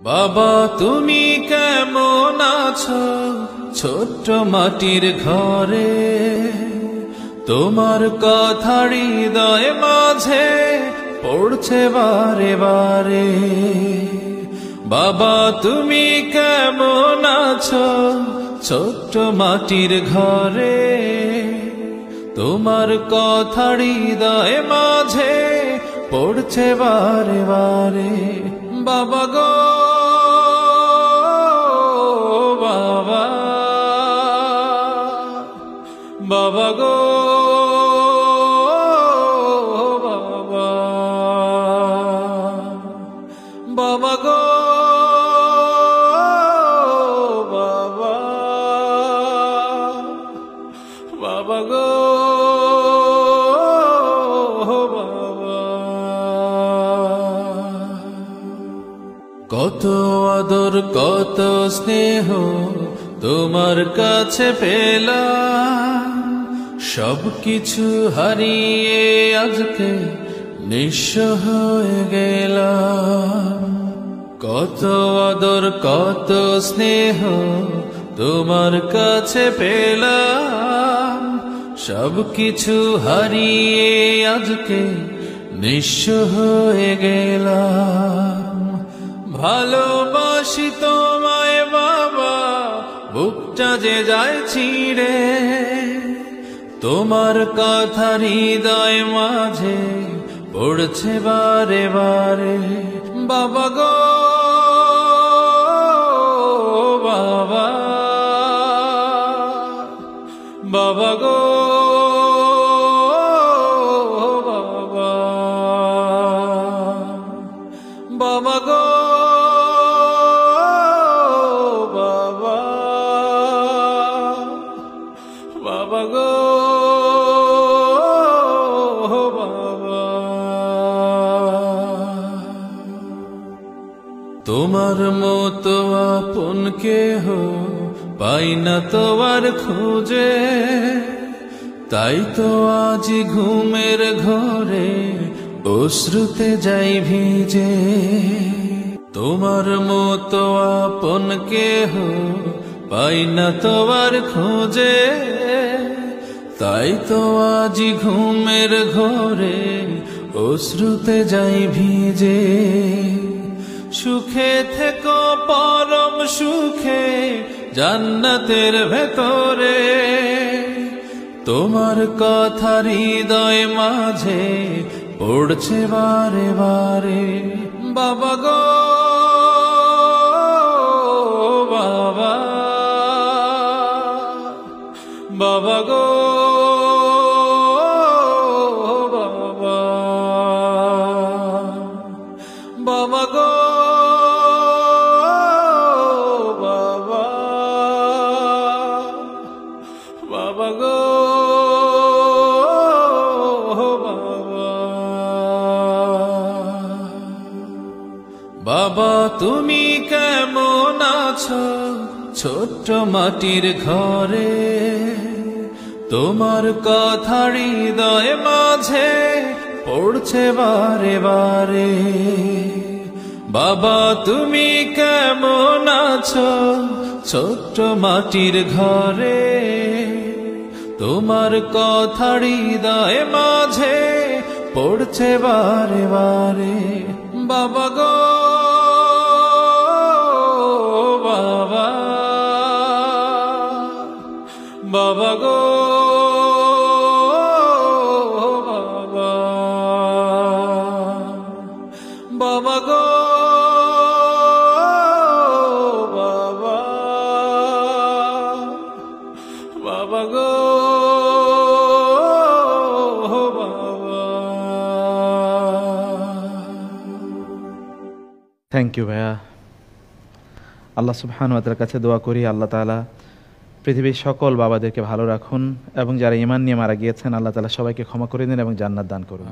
বাবা, তুমি কেমন আছো? ছোট্ট মাটির ঘরে। তোমার কথা হৃদয় মাঝে পড়ছে বারে বারে। বাবা, তুমি কেমন আছো? ছোট্ট মাটির ঘরে। তোমার কথা হৃদয় মাঝে পড়ছে বারে বারে। বাবা গো বাবা। বাবা গো বাবা। বাবা গো। কত আদর, কত স্নেহ তোমার কাছে পেলাম। সব কিছু হারিয়ে আজকে নিঃস্ব হয়ে গেলাম। কত আদর, কত স্নেহ তোমার কাছে পেলাম। সব কিছু হারিয়ে আজকে নিঃস্ব হয়ে গেলাম। ভালোবাসি তোমায় বাবা, বুকটা যে যায় ছিঁড়ে। তোমার কথা হৃদয় মাঝে পড়ছে বারে বারে। বাবা গো তোমার মতো আপন কেহ পাই না তোমার খুঁজে। তাই তো আজ ঘুমের ঘরে অশ্রুতে যাই ভিজে। তোমার মতো আপন কেহ পাই না তোমার খোঁজে। তাই তো আজ ঘুমের ঘরে অশ্রুতে যাই ভিজে। সুখে থেকো, পরম সুখে, জান্নাতের ভেতরে। তোমার কথা হৃদয় মাঝে পড়ছে বারে বারে। বাবা গো, বাবা বাবা গো, বাবা বাবা গো। তুমি কেমন আছো? ছোট্ট মাটির ঘরে। তোমার কথা হৃদয় মাঝে পড়ছে বারে বারে। বাবা, তুমি কেমন আছো? ছোট্ট মাটির ঘরে। তোমার কথা হৃদয় মাঝে পড়ছে বারে বারে। বাবা গো গো বাবা। গো বাবা। বাবা গো থ্যাংক ইউ ভাইয়া। আল্লাহ সুবহান ওয়াতার কাছে দোয়া করি, আল্লাহ তাআলা পৃথিবীর সকল বাবাদেরকে ভালো রাখুন এবং যারা ইমান নিয়ে মারা গিয়েছেন, আল্লাহ তালা সবাইকে ক্ষমা করে দিন এবং জান্নাত দান করুন।